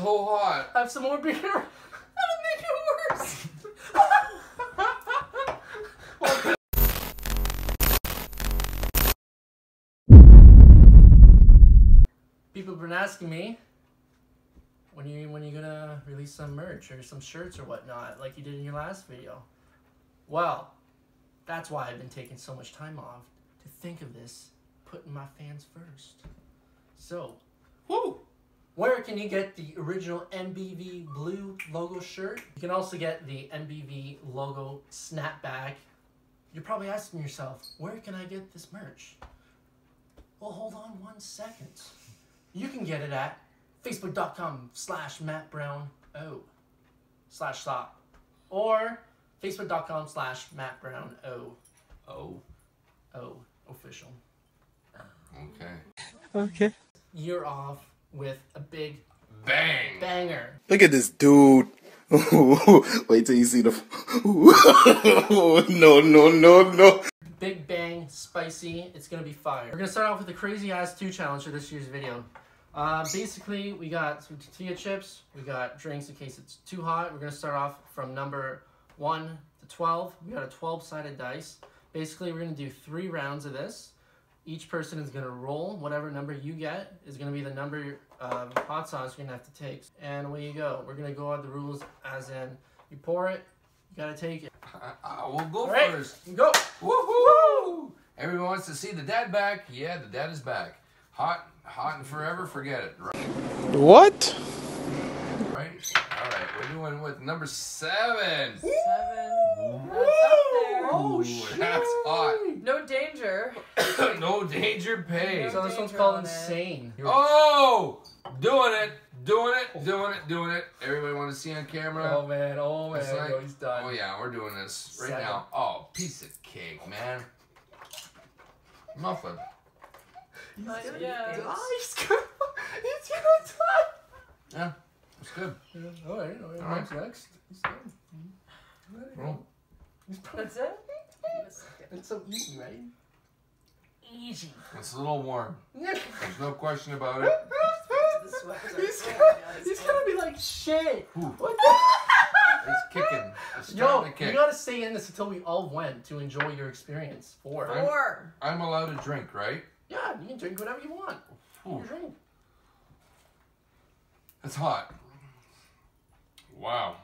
so hot. Have some more beer. That'll make it worse. People have been asking me when you when you gonna release some merch or some shirts or whatnot, like you did in your last video. Well, that's why I've been taking so much time off to think of this, putting my fans first. So, Woo! Where can you get the original MBV blue logo shirt? You can also get the MBV logo snapback. You're probably asking yourself, where can I get this merch? Well, hold on one second. You can get it at facebook.com slash Matt Brown O slash stop or facebook.com slash Matt Brown O Oh, O official. okay. You're off with a big Bang! banger. Look at this dude. Wait till you see the. no, no, no, no. Big bang, spicy. It's gonna be fire. We're gonna start off with the crazy ass two challenge for this year's video. Uh, basically, we got some tortilla chips. We got drinks in case it's too hot. We're gonna start off from number one to twelve. We got a twelve-sided dice. Basically, we're gonna do three rounds of this. Each person is gonna roll whatever number you get is gonna be the number of hot sauce you're gonna have to take. And away you go. We're gonna go out the rules as in you pour it, you gotta take it. I, I will go All right, first. go. Woohoo! Everyone wants to see the dad back. Yeah, the dad is back. Hot, hot and forever. Forget it. Right? What? right? All right. We're doing with number seven. Seven. That's up there. Ooh, that's oh, hot. No danger. no paid. So this one's called on it. insane. Oh, doing it, doing it, doing it, doing it. Everybody want to see on camera? Oh man, oh man, like- oh, he's done. Oh yeah, we're doing this right Seven. now. Oh, piece of cake, man. Muffin. Uh, yeah. He's gonna, he's gonna die. Yeah, it's good. All right, all right, All right. what's next? He's done. Roll. He's probably, That's it? it's so easy, right? Easy. It's a little warm. There's no question about it. gonna, he's gonna be like, shit. What the? it's kicking. It's Yo, starting to you gotta stay in this until we all went to enjoy your experience. Four. Right. Four. I'm allowed to drink, right? Yeah, you can drink whatever you want. Ooh, You drink. it's hot. Wow.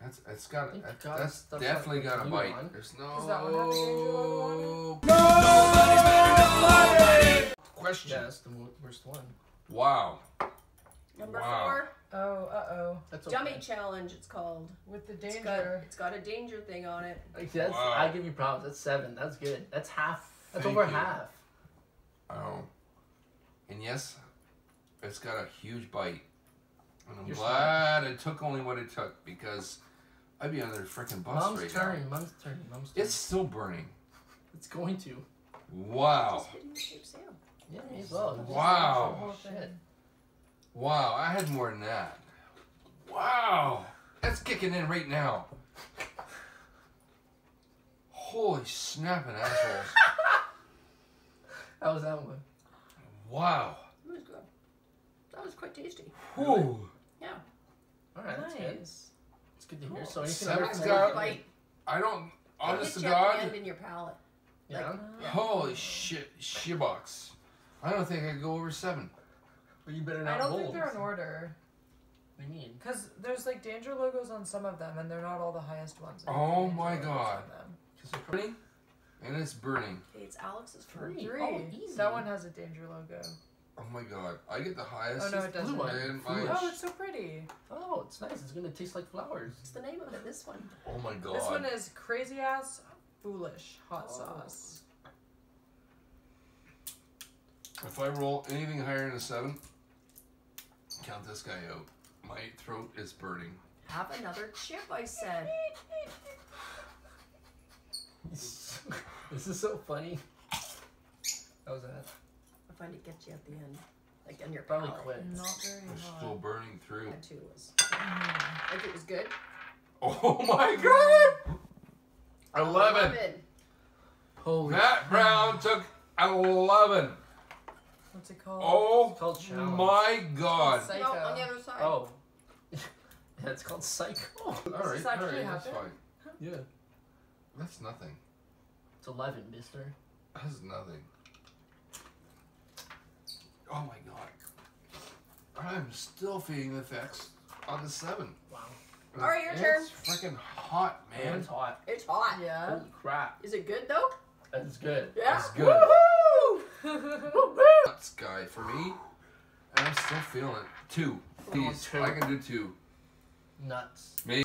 That's it's got think that, God that's stuff definitely like got a bite. on. There's no Does that one have a danger logo question. Yeah, that's the worst one. Wow. Number Wow. four, Oh, uh oh. That's okay. dummy challenge. It's called. With the It's got, danger. it's got a danger thing on it. Like, that's, Wow. I give you props. That's seven. That's good. That's half. That's Thank over you. half. Oh. And yes, it's got a huge bite. And I'm You're glad it took only what it took because I'd be on their freaking bus Mom's right turn. now. Mom's turn. Mom's turn. It's still burning. It's going to. Wow. Just hitting the tape sale. Yeah, may as well. Wow. Whole Shit. thing. Wow, I had more than that. Wow. That's kicking in right now. Holy snapping assholes. How was that one? Wow. It was good. That was quite tasty. Whew. Yeah. All right, that's good. Nice. It's good to hear. So anything Seven's other got- Bite. I don't, honest to you at the God, in your palate. Yeah. holy shit, shitbox. I don't think I could go over seven. But you better not I don't roll. think they're in order. What do you mean? Because there's like danger logos on some of them, and they're not all the highest ones. There's Oh danger my logos God. on them. 'Cause they're Burning? And it's burning. Okay, it's Alex's turn. Three. Oh, three. Oh, easy. That one has a danger logo. Oh my god. I get the highest. Oh no, it doesn't. blue one. And my, Oh, it's so pretty. Oh, it's nice. It's gonna taste like flowers. What's the name of it? This one. oh my god. This one is crazy ass foolish hot Oh. sauce. If I roll anything higher than a seven, count this guy out. My throat is burning. Have another chip, I said. this is so funny. That was that? I find it gets you at the end. Like on your Probably palate. quit. Not very It's hot. still burning through. That too was. Mm-hmm. Like it was good. Oh my god! 11. Holy Matt Brown took 11. What's it called? Oh It's called challenge. my god. Psycho. No, on the other side. Oh. yeah, it's called Psycho. Alright, this alright, actually that's happen? fine. Yeah. That's nothing. It's 11, mister. That's nothing. Oh my god. I'm still feeling the effects on the seven. Wow. Alright, your it's turn. It's freaking hot, man. it's hot. It's hot. Yeah. Holy crap. Is it good though? That's good. Yeah. It's good. Woohoo! Nuts guy for me. And I'm still feeling it. Two. Please. two. I can do two. Nuts. Me.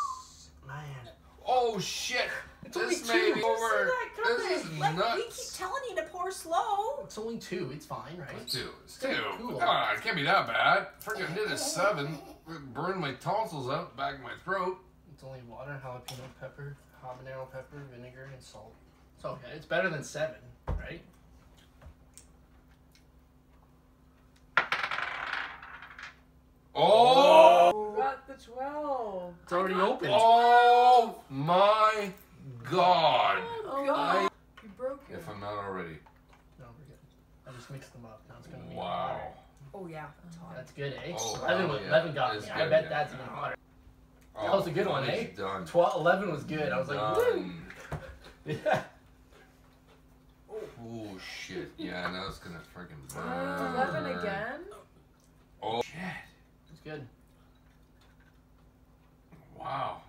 Man. Oh shit! Only this may two. be You over. This is Like, we keep telling you to pour slow. It's only two. It's fine, right? It's two. It's two. Cool. Come on, it can't be that bad. Freaking did a seven. Burned my tonsils out back of my throat. It's only water, jalapeno pepper, habanero pepper, vinegar, and salt. It's okay. It's better than seven, right? Oh! Got the 12. It's already open. Oh my god! Oh, I, You broke it. if I'm not already. No, we're good. I just mixed them up. Now it's gonna be Wow. Oh yeah, it's hot. That's good, eh? Oh, 11, wow, was- yeah. 11 got It's me. I good, bet yeah. that's even hotter. Oh, That was a good one, it's eh? Done. 12, 11 was good. I was like, woo! Yeah. Oh shit! Yeah, now it's gonna freaking burn. Uh, 11 again? Oh shit! It's good. Wow, it's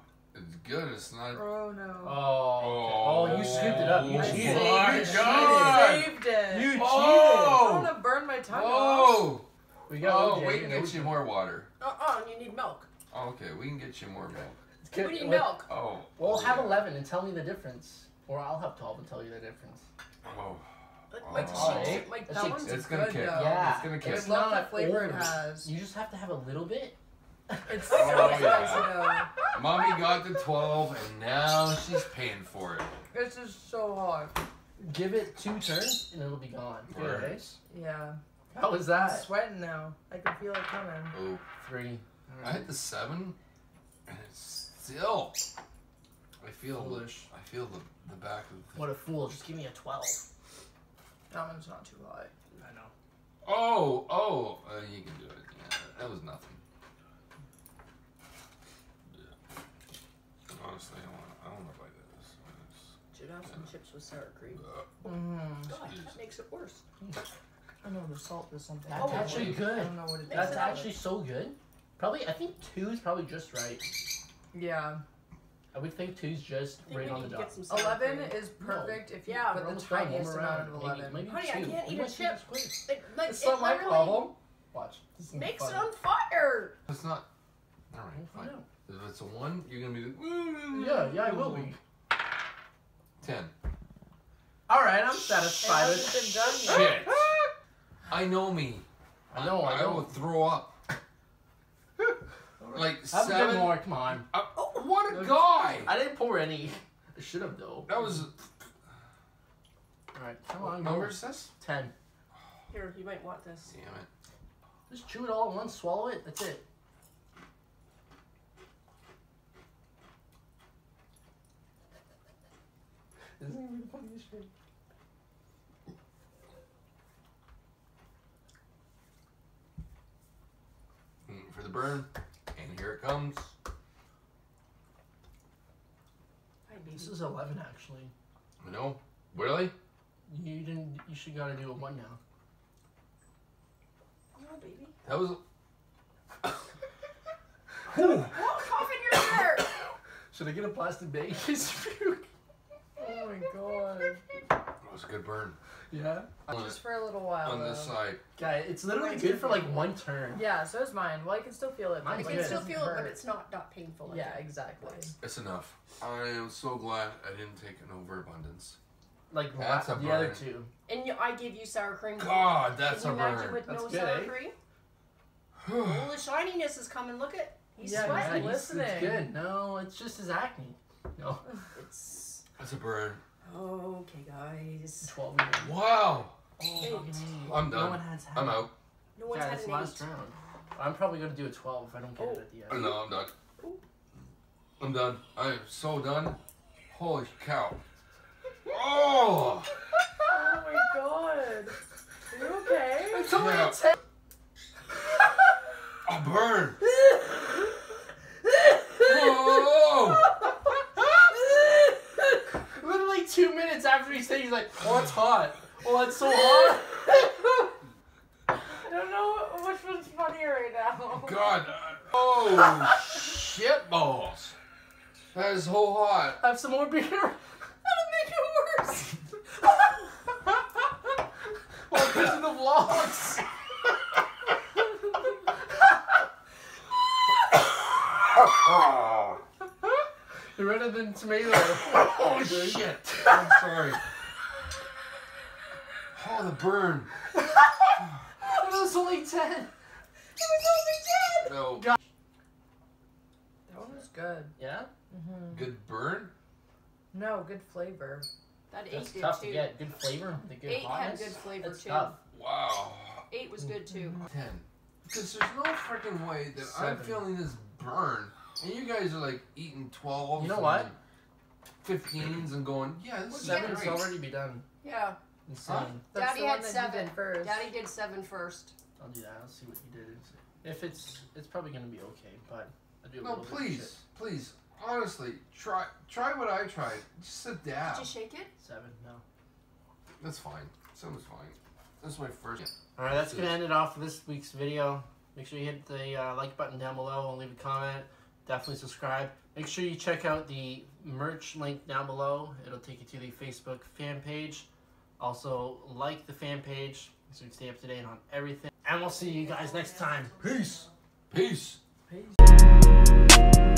good. It's not. Oh no. Oh, oh, okay. oh, you scooped it up. You Oh cheated. my you God. cheated. saved it. You oh. cheated. Oh! I want to burn my tongue off. Oh! We got Oh, OJ, we can get you more water. Uh-uh, and you need milk. Oh, okay, we can get you more milk. It's good. We need Wait, milk. Oh. Well, have 11 and tell me the difference. Or I'll have 12 and tell you the difference. Oh. Like, oh. my Oh. cheeks, my That's That like- one's It's gonna good kick. though. Yeah. It's gonna kick. It's love the not flavor it has. You just have to have a little bit. It's so Oh, spicy yeah. Mommy got the 12 and now she's paying for it. This is so hot. Give it two turns and it'll be gone. Good, Right. Yeah. How was I'm that? sweating now. I can feel it coming. Oh. Three. I hit the 7 and it's still. I feel the, Foolish. I feel the, the back of What a fool. Just give me a 12. That one's not too hot. I know. Oh, oh, uh, you can do it. Yeah, that was nothing. Yeah. Honestly, I want, I want to buy this. Should have some chips with sour cream. Mm. God, that makes it worse. I know the salt is something. That's Oh, actually I good. don't know what it is. That's it actually so good. Probably, I think two is probably just right. Yeah. I would think two's just think right on the dot. get some sour Eleven cream. is perfect if you Yeah, We're put the almost done. One tiniest more amount round. of eleven. maybe Honey, I can't We eat a chip. this. Like, like, It's it not my problem. Watch. This Makes it on fire. It's not. All right, We'll fine. find out. If it's a one, you're gonna be. like, Yeah, yeah, I will be. Ten. All right, I'm It satisfied hasn't been done yet. Shit. I know me. I know, I I know. will throw up. like Have a bit seven. more. Come on. Uh, what a guy! I didn't pour any. I should have though. That was. All right, come What on. number Go. is this? Ten. Here, you might want this. Damn it. Just chew it all at once. Swallow it. That's it. This is gonna be the funniest shit. Mm, For the burn, and here it comes. Hi. This is eleven actually. No, really? You didn't. You should gotta do a one now. Come on, baby. That was. Oh, cough in your hair. Should I get a plastic bag? Oh my god. That was a good burn. yeah. Just for a little while. on this side. Guy, it's literally Mine's good for like one turn. Yeah, so is mine. Well, I can still feel it. but, Mine's can good. still doesn't feel it, but it's not not painful. Yeah, that. exactly. It's enough. I am so glad I didn't take an overabundance. Like That's la- a the other two. And you, I give you sour cream. God, that's Can a you imagine burn. with no That's good, sour eh? cream? Oh, the shininess is coming. Look at he's Yeah, Yeah, sweating. he's- it's good. No, it's just his acne. No, It's That's a burn. okay, guys. twelve. minutes. Wow. Eight. Oh, I'm done. No done. one has had I'm it. out. No one's Yeah, had it's an last eight. round. I'm probably gonna do a twelve if I don't get it Oh. at the end. No, I'm done. I'm done. I am so done. Holy cow. Oh! Oh my god. Are you okay? It's only Yeah. a 10. A burn. Whoa! Literally two minutes after he said, he's like, "Oh, it's hot. Oh, it's so hot." I don't know which one's funnier right now. God. uh, Oh, shit balls. That is so hot. I have some more beer. That'll make it worse. Welcome to the vlogs. You're redder than tomato. Oh, shit. I'm sorry. Oh, the burn. It was only ten. It was only 10. No. That one was good. Yeah, Mhm. Good burn? No, good flavor. That eight that's did tough too. to get. Good flavor, the good Eight had good flavor That's too. tough. Wow. Eight was good too. 10. Because there's no freaking way that I'm feeling this burn. And you guys are like eating 12. You know what? 15s and going, yeah, this is Seven's great. already be done. Yeah. Insane. Huh? That's Daddy had one that you seven. did first. Daddy did seven first. I'll do that. I'll see what you did. If it's, it's probably gonna be okay. But I do a No, little bit of please, shit. please, honestly, try try what I tried. Just a dab. Did you shake it? Seven. No. That's fine. Seven's fine. This is my first. Yeah. All right, that's gonna end it off for this week's video. Make sure you hit the uh, like button down below and leave a comment. Definitely subscribe. Make sure you check out the merch link down below. It'll take you to the Facebook fan page. Also, like the fan page so you can stay up to date on everything. And we'll see you guys next time. Peace. Peace. Peace.